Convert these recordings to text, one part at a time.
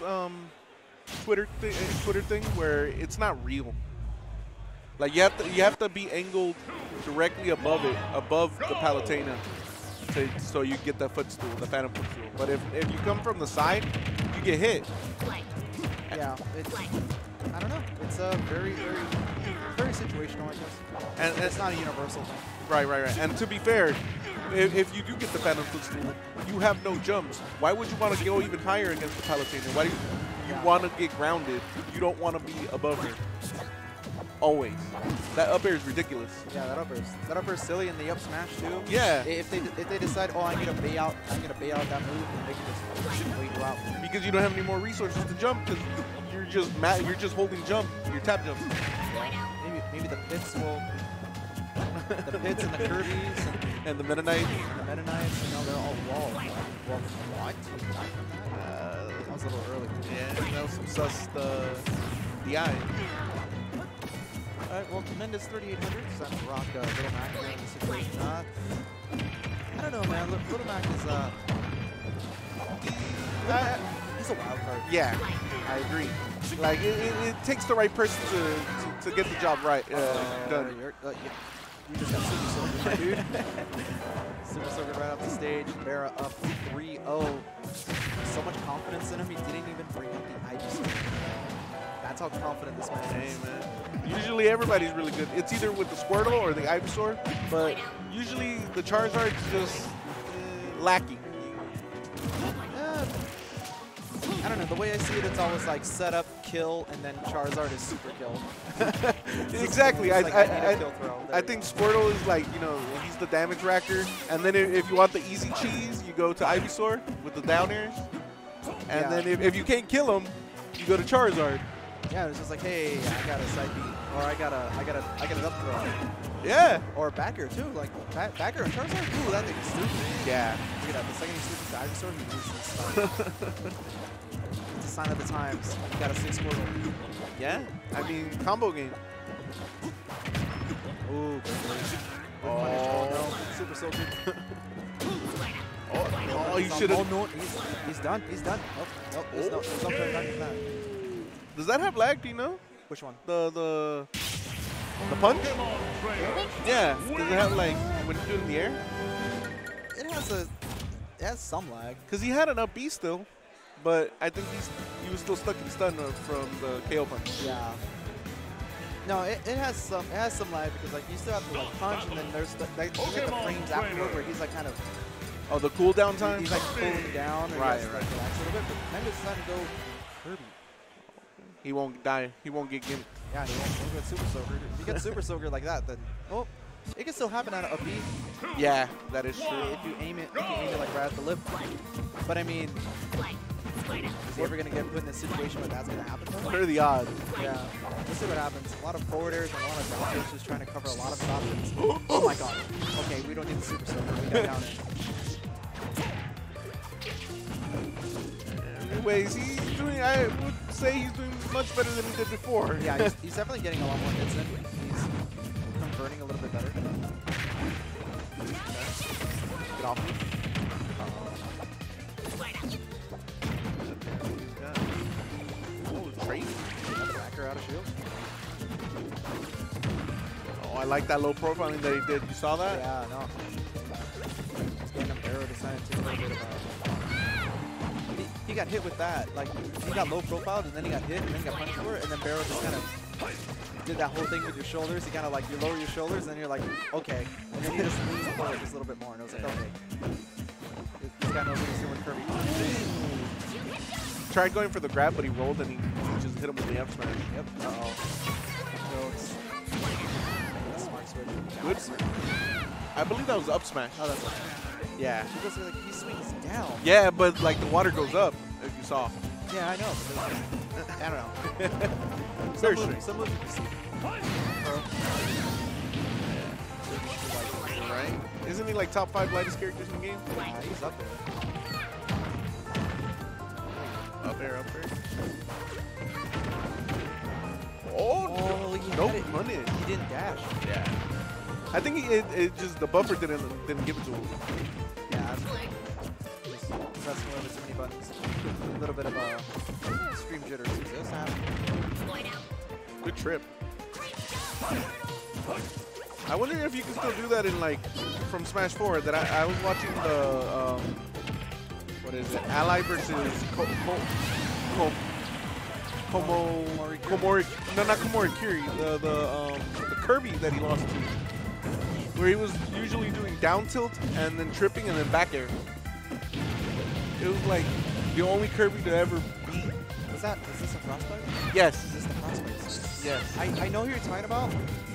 this um, Twitter thi- uh, Twitter thing where it's not real. Like you have to you have to be angled directly above it, above the Palutena, to, so you get the footstool, the Phantom footstool. But if if you come from the side, you get hit. Yeah, it's, I don't know. It's a very, very, very situational, I guess. And, and It's not a universal thing. Right, right, right. And to be fair, if, if you do get the Phantom Footstool, you have no jumps. Why would you want to go even higher against the Palutena? Why do you, you want to get grounded? You don't want to be above her. Always. That up air is ridiculous. Yeah, that upper is that upper is silly, and the up smash too. Yeah. If they if they decide, oh, I need to bait out, I'm gonna bait out that move, then they can just wait you out. Because you don't have any more resources to jump because you're just ma you're just holding jump, your tap jump. Maybe maybe the pits will, the pits and the Kirby's and, And the Meta Knights. The Knights, you know, they're all wall. Well, what? uh, That was a little early. yeah, that was some sus the the eye. All right, well, Mendez 3800. So I'm rock uh, Little Mac in this situation. Uh, I don't know, man. Li- Little Mac is uh, Uh, he's a wild card. yeah, I agree. Like it, it, it takes the right person to, to, to get the job right uh, done. You're, uh, you, you just got Super Silver, my dude. Super Silver right off the stage. Bera up 3-0. So much confidence in him, he didn't even bring up the IGC. That's how confident this man Hey, is. man. Usually everybody's really good. It's either with the Squirtle or the Ivysaur, but usually the Charizard's just uh, lacking. I don't know. The way I see it, it's always like set up, kill, and then Charizard is super kill. exactly. I, like, I, I kill I think Squirtle is like, you know, he's the damage racker. And then if, you want the easy cheese, you go to Ivysaur with the down airs. And Yeah. then if, if you can't kill him, you go to Charizard. Yeah, it's just like, hey, I got a side beat, or I got a, I got a, I got an up throw, Yeah. or back air too. Like ba- back air and Charizard. Ooh, that thing is stupid. Yeah. Look at that. The second he switches to Ivysaur, he loses sign of the times. You got a six Squirtle. Yeah. I mean, combo game. Ooh, Oh. Oh no, super soldier. Oh, oh you He's on- should Oh have. no, he's, he's done. He's done. Oh, there's no, there's no turning back that. Does that have lag? Do you know? Which one? The the the punch? Yeah. Does it have like when you do it in the air? It has a, it has some lag. Because he had an up B still, but I think he's he was still stuck in stun uh, from the KO punch. Yeah. No, it, it has some it has some life because like you still have to like punch and then there's the, like, you get the frames afterward where he's like kind of Oh, the cooldown time. he's like cooling down and Right, he has to right. like, relax a little bit. But then it's time to go Kirby. He won't die. He won't get gimped. Yeah, he won't, won't get super soaker. If you get super soaker like that, then oh, it can still happen out on a B Yeah, that is true. if you aim it if you aim it like right at the lip. But I mean, is he ever gonna get put in a situation where that's gonna happen? to him? What are the odds? Yeah, we'll see what happens. A lot of forward airs and a lot of down airs just trying to cover a lot of options. oh my god. Okay, we don't need the super soaker. We got down air. Anyways, he's doing. I would say he's doing much better than he did before. Yeah, he's, he's definitely getting a lot more hits in. He's converting a little bit better. Get off me. Oh, Uh, Trace. Another back air out of shield. Oh, I like that low profiling that he did. You saw that? Yeah, no. He's getting up arrow to sign it a little bit of a... He, he got hit with that. Like, he got low profiled, and then he got hit, and then he got punished for it, and then Barrow just kind of did that whole thing with your shoulders. He kind of like, you lower your shoulders, and then you're like, okay. And then he just leans forward just a little bit more, and I was like, okay. This- This guy knows what he's doing with Kirby. Tried going for the grab, but he rolled and he just hit him with the F smash. Yep. Uh-oh. Jokes. Smart switch. Good. I believe that was up smash. Oh, that's right. Yeah. Because like, he swings down. Yeah, but like the water goes up, if you saw. Yeah, I know. But I don't know. Very some strange. movies, some you see. Right? Isn't he like top five lightest characters in the game? Yeah, he's up there. Up there, up there. Oh, Oh, he no had it. He didn't dash. Yeah. I think he, it, it just the buffer didn't didn't give it to him. Yeah, that's just press one of the too many buttons. A little bit of a extreme jitters. Just happened. Good trip. I wonder if you can still do that in like from Smash 4. That I, I was watching the um, what is it? Ally versus Ko, Ko, Ko, Komo Komori no not Komori Kiri the the um, the Kirby that he lost to where he was usually doing down tilt and then tripping and then back air. It was like the only Kirby to ever beat. Was that? Is this a frostbite? Yes. Is this the frostbite? Yes. I, I know who you're talking about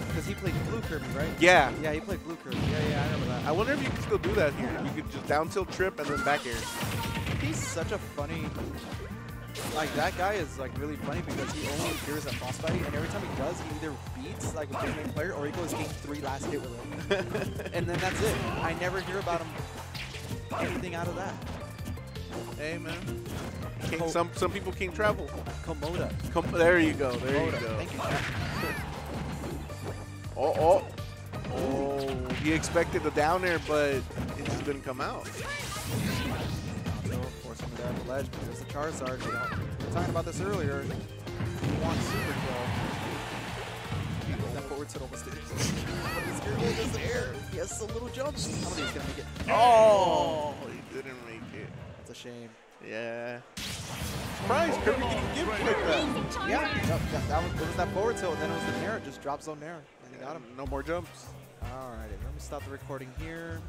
because he played blue Kirby, right? Yeah. Yeah, he played blue Kirby. Yeah, yeah, I remember that. I wonder if you can still do that here. You could just down tilt trip and then back air. He's such a funny. Like that guy is like really funny because he only appears at Frostbite, and every time he does, he either beats like a big name player or he goes game three last hit with him, and then that's it. I never hear about him anything out of that. Hey man. Can't, some some people can't travel. Komoda. Come, there you go. There Komoda. you go. Thank you, Oh oh oh. He expected the down air, but it just didn't come out. So forcing him down the ledge, but there's the Charizard. You know, we were talking about this earlier. He wants super kill. That forward tilt almost did. But his gear is there. He has a little jump. I don't gonna make it. Oh, he didn't make it. It's a shame. Yeah. Surprised Kirby can give like that. Yeah, that, that, that was, it was that forward tilt, and then it was the Nair, just drop zone Nair, and he got him. No more jumps. All right, let me stop the recording here.